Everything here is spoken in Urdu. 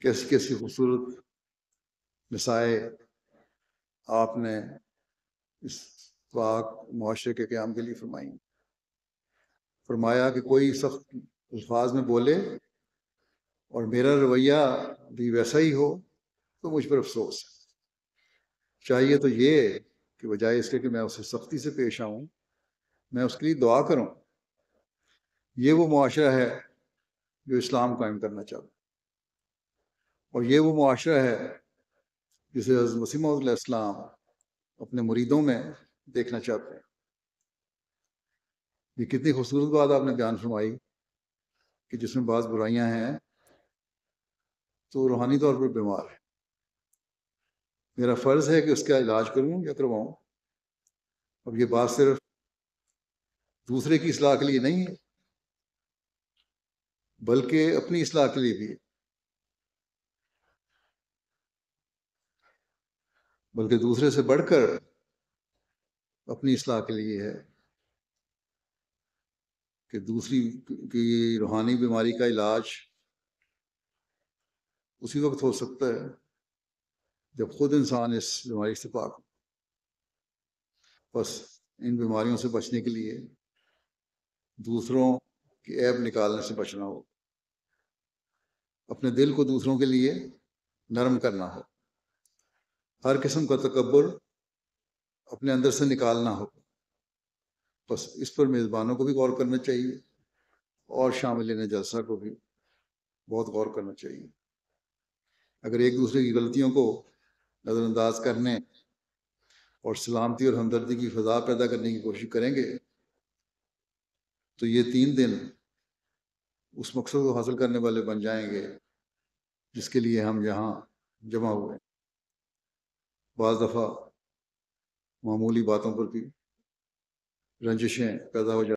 کیسی کیسی خوبصورت مسائل آپ نے اس پاک معاشرے کے قیام کے لیے فرمائی فرمایا کہ کوئی سخت الفاظ میں بولے اور میرا رویہ بھی ویسا ہی ہو تو مجھ پر افسوس ہے۔ چاہیے تو یہ کہ بجائے اس کے کہ میں اسے سختی سے پیش آؤں، میں اس کے لیے دعا کروں۔ یہ وہ معاشرہ ہے جو اسلام قائم کرنا چاہتا اور یہ وہ معاشرہ ہے جسے حضرت مسیم علیہ السلام اپنے مریدوں میں دیکھنا چاہتے ہیں۔ یہ کتنی خوبصورت بات آپ نے بیان فرمائی کہ جس میں بعض برائیاں ہیں تو روحانی طور پر بیمار ہے میرا فرض ہے کہ اس کا علاج کروں یا کرواؤں۔ اب یہ بات صرف دوسرے کی اصلاح کے لیے نہیں ہے، بلکہ اپنی اصلاح کے لیے بھی ہے۔ بلکہ دوسرے سے بڑھ کر اپنی اصلاح کے لیے ہے کہ دوسری کی روحانی بیماری کا علاج اسی وقت ہو سکتا ہے جب خود انسان اس بیماری سے پاک ہو۔ بس ان بیماریوں سے بچنے کے لیے دوسروں کی عیب نکالنے سے بچنا ہو۔ اپنے دل کو دوسروں کے لیے نرم کرنا ہو۔ ہر قسم کا تکبر اپنے اندر سے نکالنا ہو۔ بس اس پر میزبانوں کو بھی غور کرنا چاہیے اور شامل جلسہ کو بھی بہت غور کرنا چاہیے۔ اگر ایک دوسرے کی غلطیوں کو نظر انداز کرنے اور سلامتی اور ہمدردی کی فضا پیدا کرنے کی کوشش کریں گے، تو یہ تین دن اس مقصد کو حاصل کرنے والے بن جائیں گے جس کے لیے ہم یہاں جمع ہوئے۔ بعض دفعہ معمولی باتوں پر بھی رنجشیں پیدا ہو جاتی